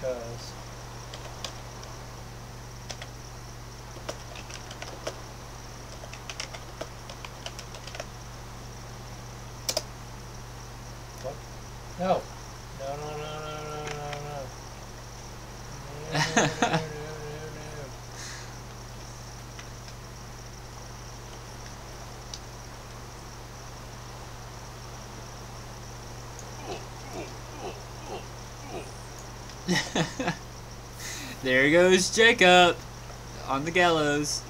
because? No. No, no, no, no, no, no, no. No, no, no, no, no, no. there goes Jacob on the gallows.